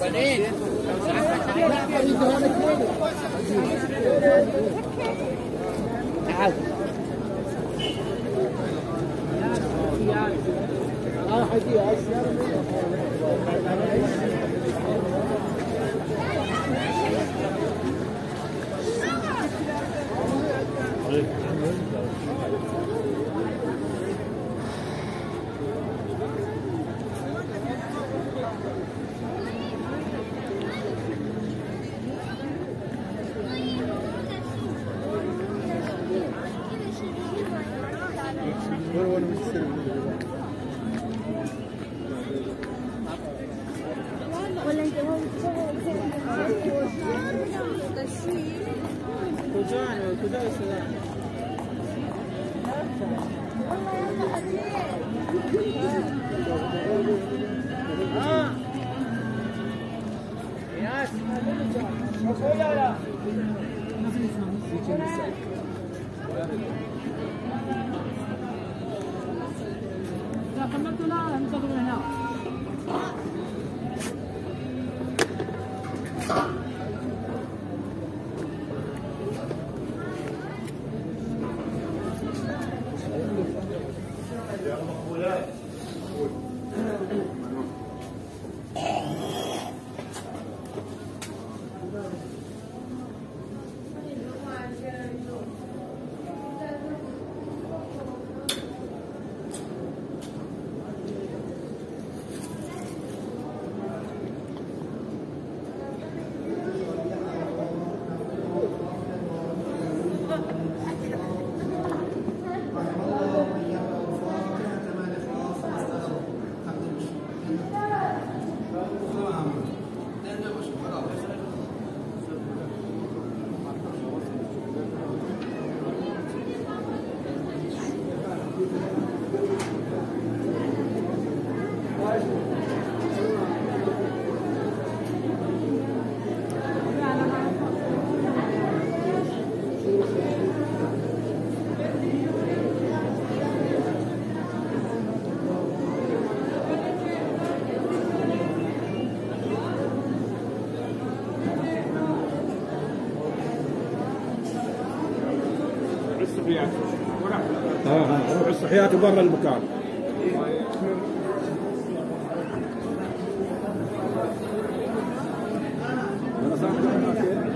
ولا 我不要了那是你长时间什么都拿你做什么 الصحيات برا المكان Gracias.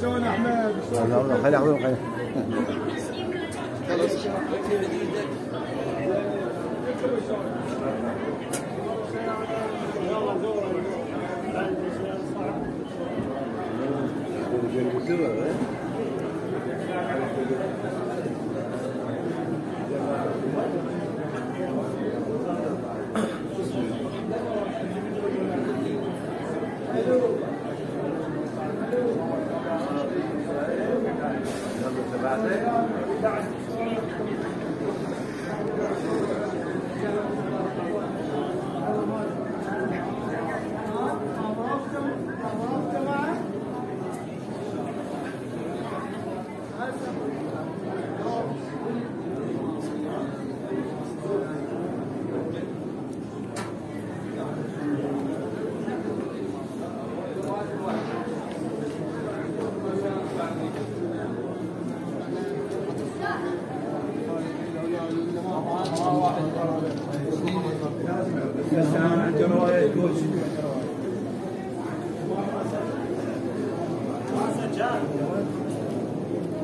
شلون احمد؟ خلي اعمل خلي Corea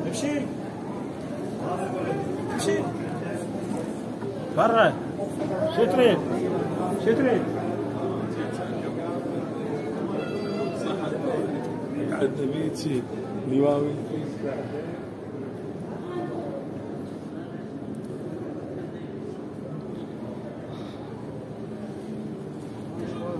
امشي امشي برا شو تريد؟ شو تريد؟ عندنا بيتي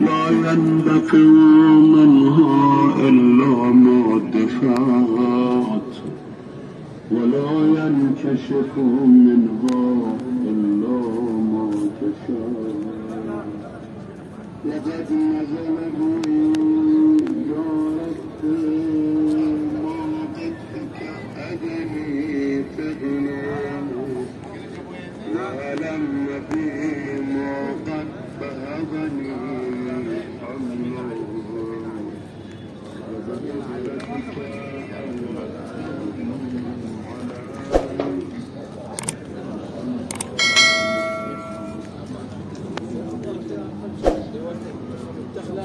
لا يندفع منها إلا ما دفعت ولا ينكشف منها إلا ما كشفت لقد نزل بي يا رب ما بدك أدري فإنه ولم بي ما قد بلغني